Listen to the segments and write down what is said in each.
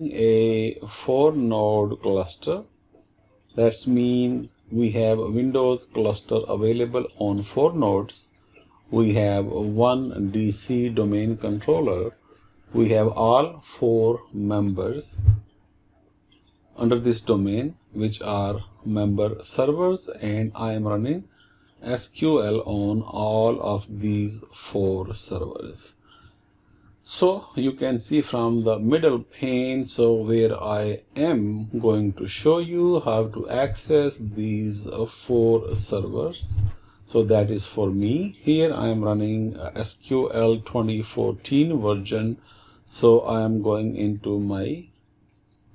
a four node cluster. That's mean we have a windows cluster available on four nodes. We have one dc domain controller. We have all four members under this domain which are member servers and i am running sql on all of these four servers so you can see from the middle pane so where I am going to show you how to access these uh, four servers. So that is for me. Here I am running SQL 2014 version. So I am going into my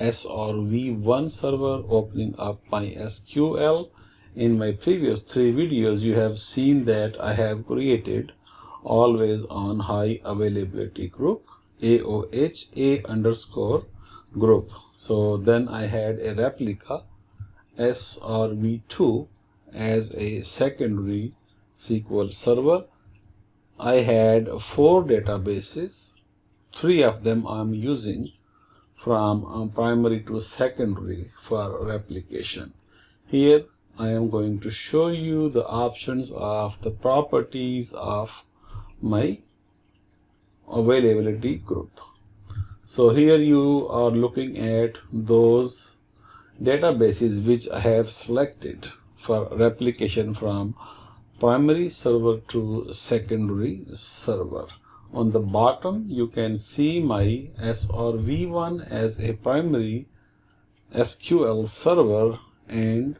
SRV1 server opening up my SQL in my previous three videos you have seen that I have created always on high availability group AOHA underscore group. So then I had a replica SRV2 as a secondary SQL server. I had four databases, three of them I'm using from um, primary to secondary for replication. Here I am going to show you the options of the properties of my availability group. So here you are looking at those databases which I have selected for replication from primary server to secondary server. On the bottom you can see my SRV1 as a primary SQL server and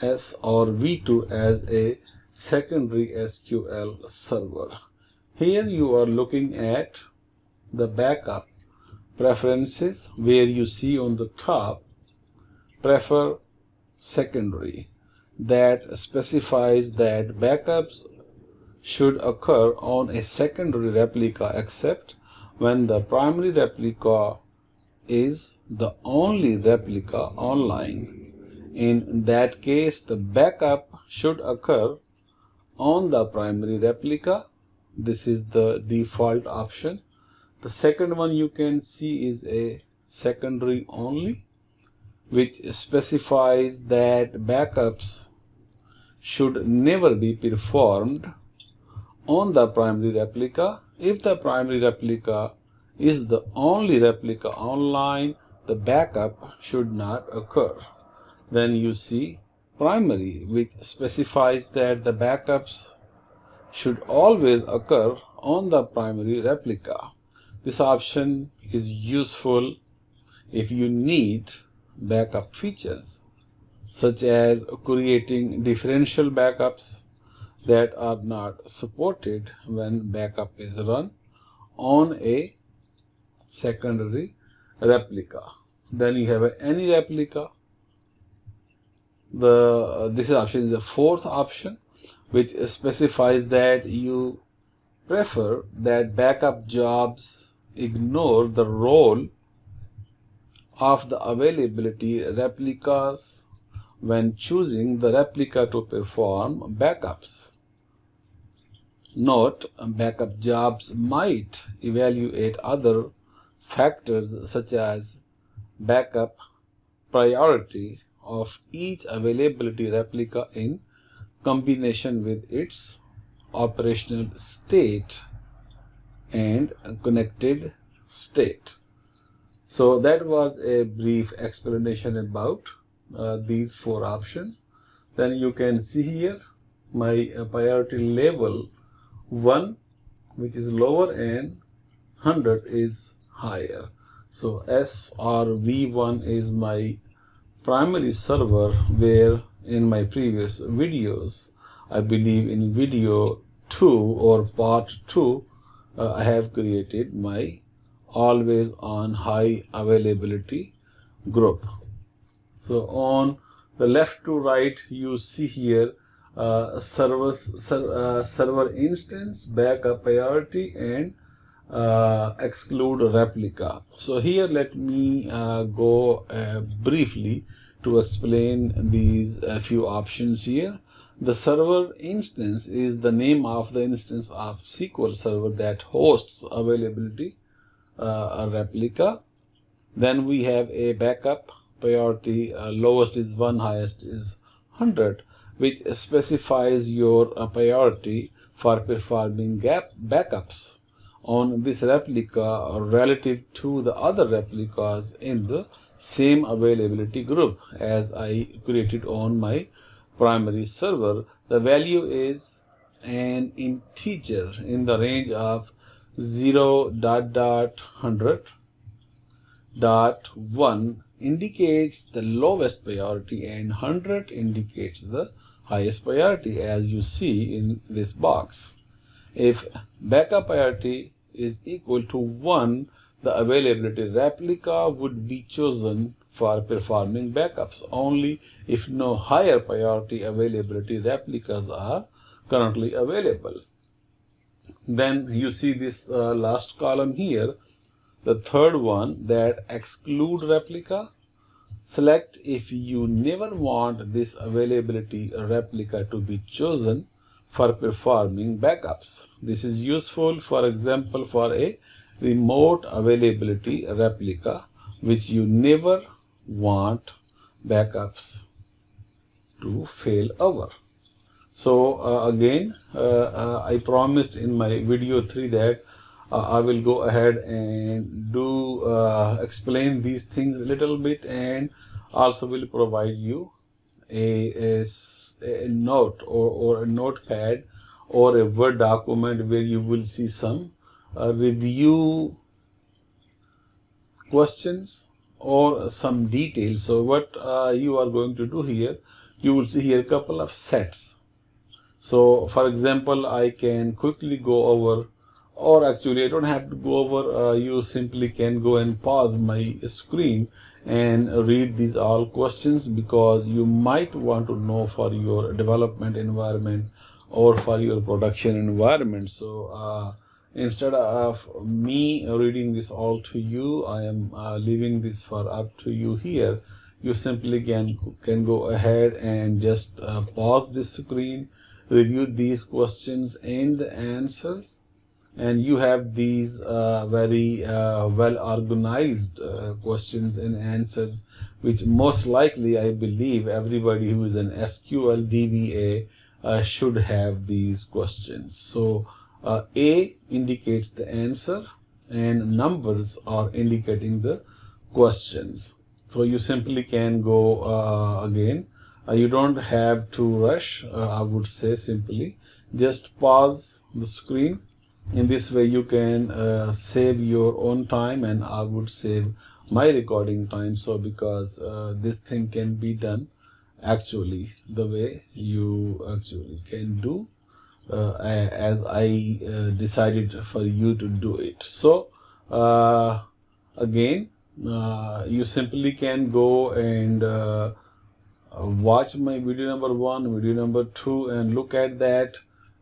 SRV2 as a secondary SQL server. Here you are looking at the backup preferences where you see on the top prefer secondary that specifies that backups should occur on a secondary replica except when the primary replica is the only replica online. In that case, the backup should occur on the primary replica this is the default option. The second one you can see is a secondary only which specifies that backups should never be performed on the primary replica. If the primary replica is the only replica online the backup should not occur. Then you see primary which specifies that the backups should always occur on the primary replica. This option is useful if you need backup features such as creating differential backups that are not supported when backup is run on a secondary replica. Then you have any replica the uh, this option is the fourth option which specifies that you prefer that backup jobs ignore the role of the availability replicas when choosing the replica to perform backups. Note, backup jobs might evaluate other factors such as backup priority of each availability replica in combination with its operational state and connected state. So that was a brief explanation about uh, these four options. Then you can see here my uh, priority level 1 which is lower and 100 is higher. So SRV1 is my primary server where in my previous videos I believe in video 2 or part 2 uh, I have created my always on high availability group. So on the left to right you see here uh, servers, ser, uh, server instance backup priority and uh, exclude replica. So here let me uh, go uh, briefly to explain these uh, few options here. The server instance is the name of the instance of SQL server that hosts availability uh, a replica. then we have a backup priority uh, lowest is 1 highest is 100 which specifies your uh, priority for performing gap backups on this replica relative to the other replicas in the same availability group as I created on my primary server. The value is an integer in the range of 0 dot dot 100 dot 1 indicates the lowest priority and 100 indicates the highest priority as you see in this box. If backup priority is equal to 1, the availability replica would be chosen for performing backups only if no higher priority availability replicas are currently available. Then you see this uh, last column here the third one that exclude replica. Select if you never want this availability replica to be chosen for performing backups. This is useful for example for a remote availability replica which you never want backups to fail over. So uh, again, uh, uh, I promised in my video 3 that uh, I will go ahead and do uh, explain these things a little bit and also will provide you a, a, a note or, or a notepad or a word document where you will see some review questions or some details. So what uh, you are going to do here you will see here a couple of sets. So for example i can quickly go over or actually I don't have to go over uh, you simply can go and pause my screen and read these all questions because you might want to know for your development environment or for your production environment. So uh, instead of me reading this all to you I am uh, leaving this for up to you here you simply can can go ahead and just uh, pause this screen review these questions and the answers and you have these uh, very uh, well organized uh, questions and answers which most likely I believe everybody who is an SQL DBA uh, should have these questions. So uh, A indicates the answer and numbers are indicating the questions. So you simply can go uh, again. you don't have to rush. I would say simply just pause the screen in this way you can uh, save your own time and I would save my recording time so because uh, this thing can be done actually the way you actually can do uh, as I uh, decided for you to do it. So uh, again uh, you simply can go and watch my video number one video number two and look at that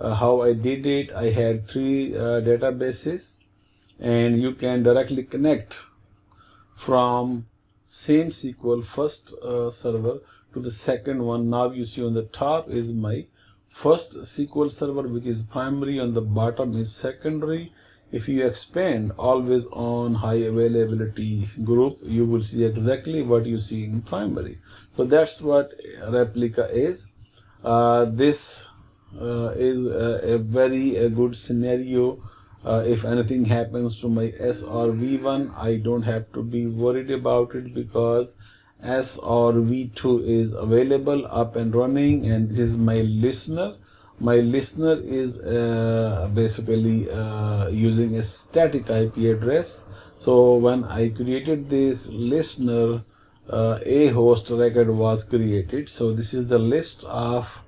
uh, how I did it. I had three uh, databases and you can directly connect from same SQL first uh, server to the second one. Now you see on the top is my first SQL server which is primary on the bottom is secondary. If you expand always on high availability group you will see exactly what you see in primary. So that's what replica is. Uh, this uh, is a, a very a good scenario. Uh, if anything happens to my SRV1 I don't have to be worried about it because SRV2 is available up and running and this is my listener. My listener is uh, basically uh, using a static IP address. So when I created this listener uh, a host record was created. So this is the list of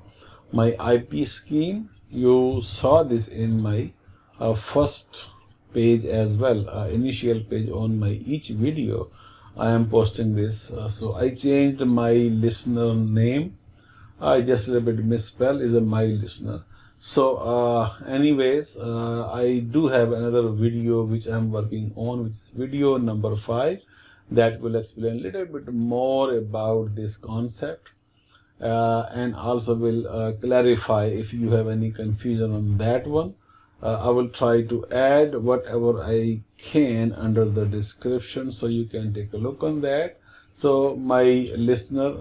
my IP scheme. You saw this in my uh, first page as well uh, initial page on my each video I am posting this uh, so I changed my listener name. I just a little bit misspell is a my listener. So uh, anyways uh, I do have another video which I'm working on which is video number five that will explain a little bit more about this concept uh, and also will uh, clarify if you have any confusion on that one uh, I will try to add whatever I can under the description so you can take a look on that. So my listener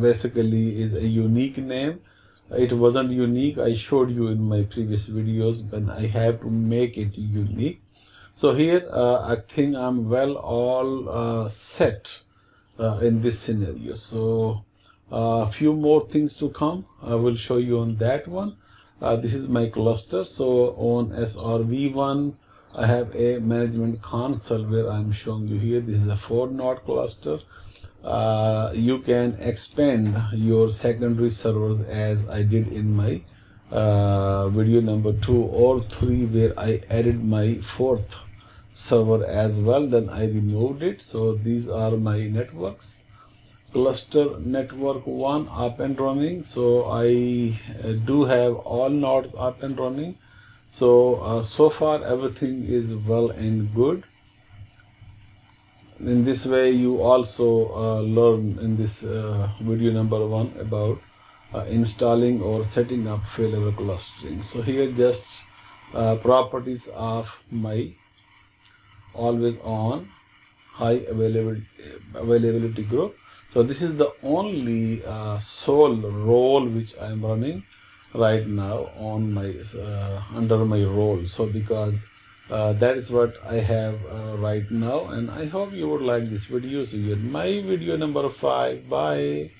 basically is a unique name. It wasn't unique. I showed you in my previous videos but I have to make it unique. So here uh, I think I'm well all uh, set uh, in this scenario. So a uh, few more things to come. I will show you on that one uh, this is my cluster. So on SRV1 I have a management console where I'm showing you here. This is a four node cluster. Uh, you can expand your secondary servers as I did in my uh, video number two. Or three where I added my fourth server as well. Then I removed it. So these are my networks cluster network one up and running. So I uh, do have all nodes up and running. So uh, so far everything is well and good. In this way you also uh, learn in this uh, video number one about uh, installing or setting up failover clustering. So here just uh, properties of my always on high availability availability group so this is the only uh, sole role which i am running right now on my uh, under my role so because uh, that is what I have uh, right now and I hope you would like this video. See you in my video number 5. Bye.